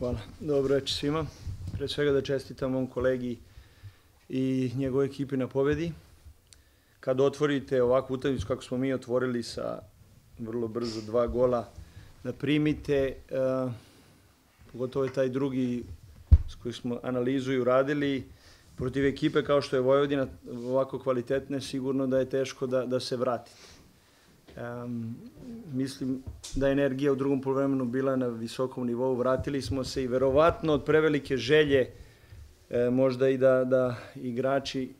Hvala. Dobro večer svima. Pre svega da čestitam mom kolegi i njegove ekipi na pobedi. Kad otvorite ovakvu utakmicu kako smo mi otvorili sa vrlo brzo dva gola, da primite, uh, pogotovo je taj drugi s kojim smo analizu i uradili, protiv ekipe kao što je Vojvodina ovako kvalitetne, sigurno da je teško da, da se vratite. Um, mislim da je energija u drugom polovremenu bila na visokom nivou, vratili smo se i verovatno od prevelike želje e, možda i da, da igrači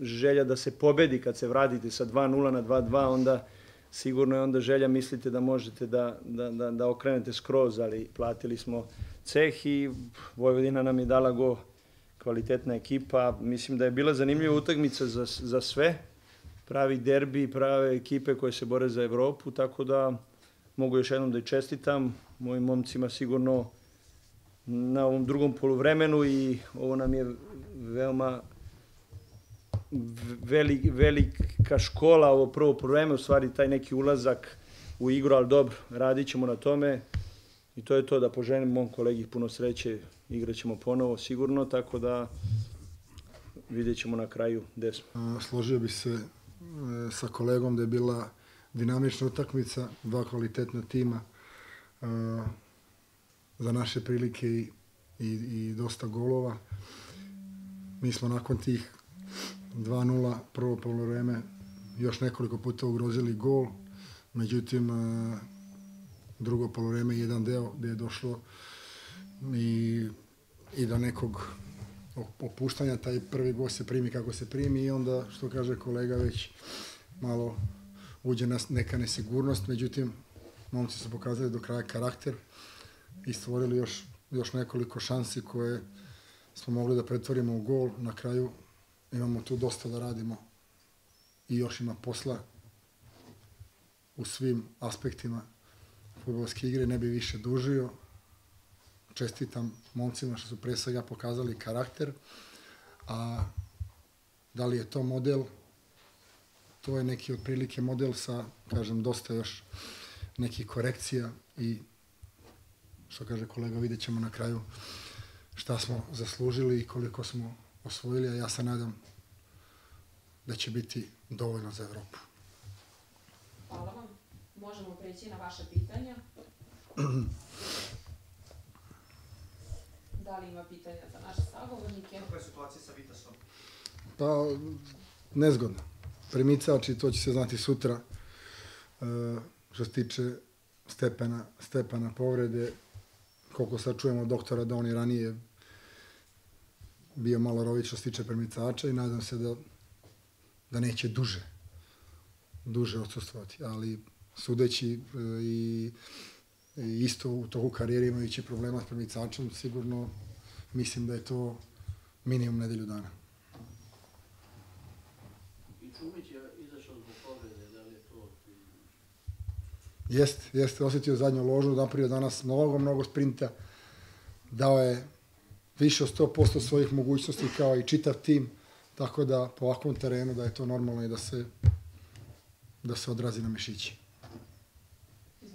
želja da se pobedi kad se vratite sa 2-0 na 2-2, onda sigurno je onda želja mislite da možete da, da, da, da okrenete skroz, ali platili smo ceh i Vojvodina nam je dala go. Kvalitetna ekipa. Mislim da je bila zanimljiva utakmica za, za sve pravi derbi, prave ekipe koje se bore za Evropu, tako da mogu još jednom da i čestitam mojim momcima sigurno na ovom drugom poluvremenu i ovo nam je veoma velik, velika škola, ovo prvo poluvreme, u stvari taj neki ulazak u igru, ali dobro, radit ćemo na tome i to je to da poženem mom kolegi puno sreće, igraćemo ponovo sigurno, tako da vidjet ćemo na kraju gde smo. Složio bi se sa kolegom da je bila dinamična utakmica, dva kvalitetna tima e, za naše prilike i, i, i dosta golova. Mi smo nakon tih 2-0 prvo polovreme još nekoliko puta ugrozili gol, međutim e, drugo polovreme jedan deo gde je došlo i, i do nekog opuštanja, taj prvi gost se primi kako se primi i onda, što kaže kolega, već malo uđe nas neka nesigurnost, međutim, momci su pokazali do kraja karakter i stvorili još, još nekoliko šansi koje smo mogli da pretvorimo u gol. Na kraju imamo tu dosta da radimo i još ima posla u svim aspektima futbolske igre, ne bi više dužio čestitam momcima što su pre svega pokazali karakter, a da li je to model, to je neki otprilike model sa, kažem, dosta još nekih korekcija i što kaže kolega, vidjet ćemo na kraju šta smo zaslužili i koliko smo osvojili, a ja se nadam da će biti dovoljno za Evropu. Hvala vam. Možemo preći na vaše pitanja. Da li ima pitanja za naše sagovornike? Kakva je situacija sa Vitasom? Pa, nezgodno. Primicač i to će se znati sutra. E, što se tiče stepena, stepena povrede, koliko sad čujemo od doktora da on je ranije bio malo rović što se tiče premicača i nadam se da, da neće duže duže odsustvovati, ali sudeći e, i isto u toku karijere imajući problema s primicačom, sigurno mislim da je to minimum nedelju dana. I Čumić je izašao zbog povrede, da li je to... Jeste, jeste, osetio zadnju ložu, napravio danas mnogo, mnogo sprinta, dao je više od 100% svojih mogućnosti kao i čitav tim, tako da po ovakvom terenu da je to normalno i da se da se odrazi na mišići. E,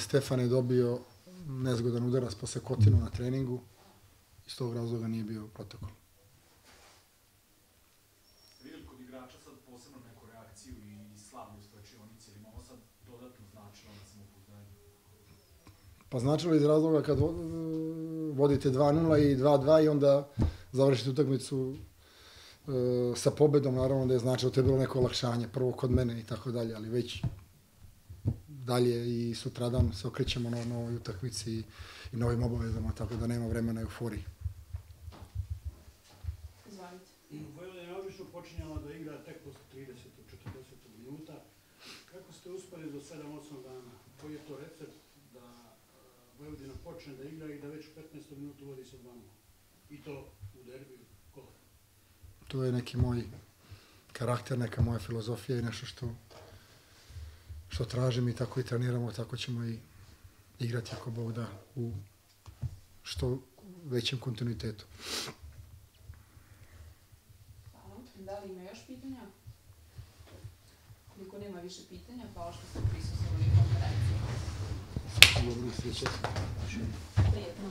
Stefan je dobio nezgodan udarac posle kotinu na treningu. Iz tog razloga nije bio protokol. Vidjeli kod igrača sad posebno neku reakciju i slavlju slačionice, ili ovo sad dodatno značilo na samopouzdanje? Pa značilo iz razloga kad vodite 2-0 i 2-2 i onda završite utakmicu e, sa pobedom, naravno da je značilo, to je bilo neko olakšanje, prvo kod mene i tako dalje, ali već dalje i sutradan se okrećemo na novoj utakmici i, i novim obavezama, tako da nema vremena euforiji. Izvolite. Vojvodina je obično počinjala da igra tek posle 30. 40. minuta. Kako ste uspeli do 7-8 dana? Koji je to recept da Vojvodina počne da igra i da već u 15. minutu vodi sa 2 I to u derbiju kola? To je neki moj karakter, neka moja filozofija i nešto što što traže mi tako i treniramo, tako ćemo i igrati ako Bog da u što većem kontinuitetu. Da li ima još pitanja? Koliko nema više pitanja, hvala što ste prisustvovali konferenciji. Dobro, sreća. Prijetno.